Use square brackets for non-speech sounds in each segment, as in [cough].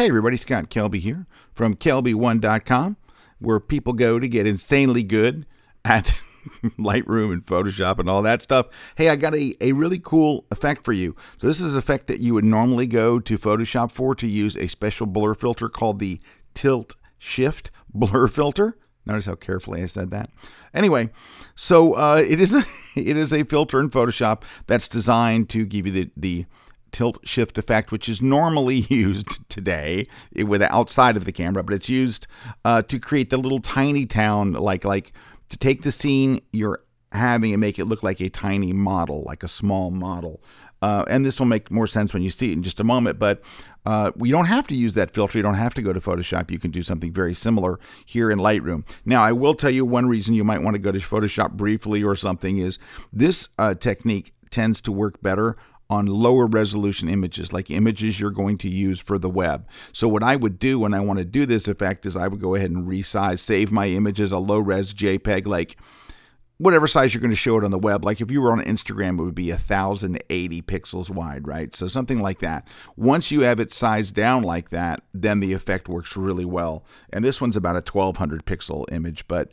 Hey everybody, Scott Kelby here from KelbyOne.com, where people go to get insanely good at [laughs] Lightroom and Photoshop and all that stuff. Hey, I got a, a really cool effect for you. So this is an effect that you would normally go to Photoshop for to use a special blur filter called the Tilt Shift Blur Filter. Notice how carefully I said that. Anyway, so uh, it is a, [laughs] it is a filter in Photoshop that's designed to give you the, the tilt shift effect, which is normally [laughs] used today with outside of the camera, but it's used uh, to create the little tiny town, like like to take the scene you're having and make it look like a tiny model, like a small model. Uh, and this will make more sense when you see it in just a moment. But uh, we don't have to use that filter. You don't have to go to Photoshop. You can do something very similar here in Lightroom. Now, I will tell you one reason you might want to go to Photoshop briefly or something is this uh, technique tends to work better on lower resolution images, like images you're going to use for the web. So what I would do when I want to do this effect is I would go ahead and resize, save my images a low res JPEG, like whatever size you're going to show it on the web. Like if you were on Instagram, it would be 1080 pixels wide, right? So something like that. Once you have it sized down like that, then the effect works really well. And this one's about a 1200 pixel image, but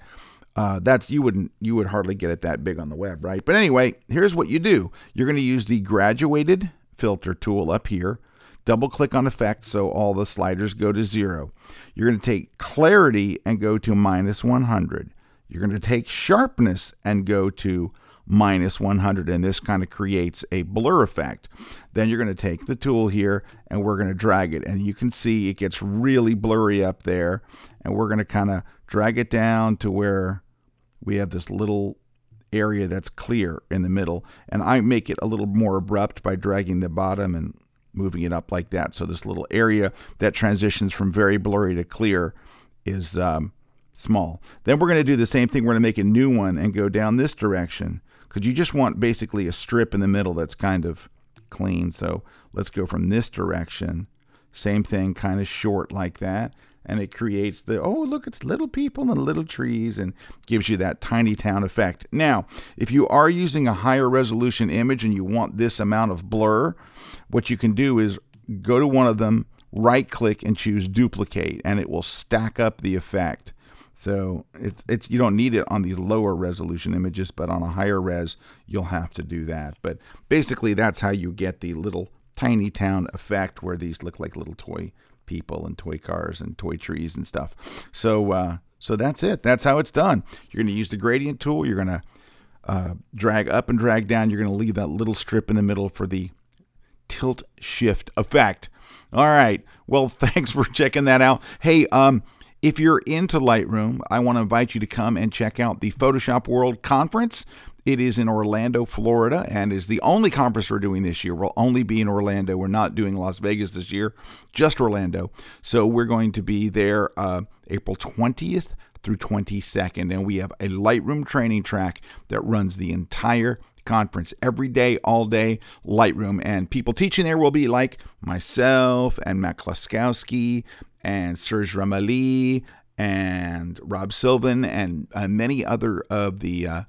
uh, that's you wouldn't you would hardly get it that big on the web, right? But anyway, here's what you do. You're going to use the graduated filter tool up here. Double click on effect so all the sliders go to zero. You're going to take clarity and go to minus 100. You're going to take sharpness and go to minus 100 and this kind of creates a blur effect. Then you're going to take the tool here and we're going to drag it and you can see it gets really blurry up there and we're going to kind of drag it down to where we have this little area that's clear in the middle. And I make it a little more abrupt by dragging the bottom and moving it up like that. So this little area that transitions from very blurry to clear is um, small. Then we're going to do the same thing. We're going to make a new one and go down this direction because you just want basically a strip in the middle that's kind of clean. So let's go from this direction. Same thing, kind of short like that and it creates the oh look it's little people and little trees and gives you that tiny town effect. Now if you are using a higher resolution image and you want this amount of blur what you can do is go to one of them right click and choose duplicate and it will stack up the effect. So it's it's you don't need it on these lower resolution images but on a higher res you'll have to do that. But basically that's how you get the little tiny town effect where these look like little toy people and toy cars and toy trees and stuff. So uh, so that's it. That's how it's done. You're going to use the gradient tool. You're going to uh, drag up and drag down. You're going to leave that little strip in the middle for the tilt shift effect. All right. Well, [laughs] thanks for checking that out. Hey, um, if you're into Lightroom, I want to invite you to come and check out the Photoshop World Conference. It is in Orlando, Florida, and is the only conference we're doing this year. We'll only be in Orlando. We're not doing Las Vegas this year, just Orlando. So we're going to be there uh, April 20th through 22nd, and we have a Lightroom training track that runs the entire conference every day, all day, Lightroom. And people teaching there will be like myself and Matt Kloskowski and Serge Ramelli and Rob Sylvan and uh, many other of the uh,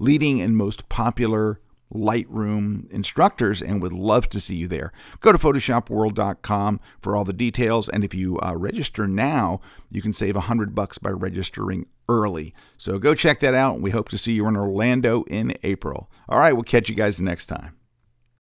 leading and most popular Lightroom instructors and would love to see you there. Go to photoshopworld.com for all the details and if you uh, register now, you can save 100 bucks by registering early. So go check that out. We hope to see you in Orlando in April. All right, we'll catch you guys next time.